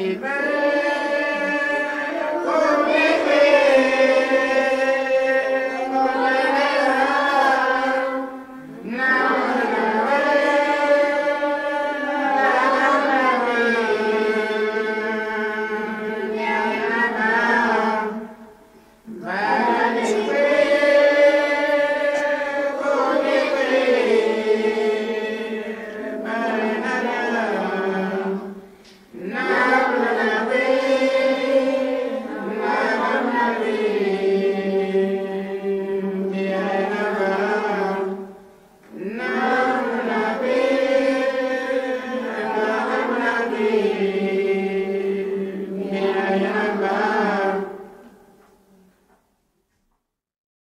Amen.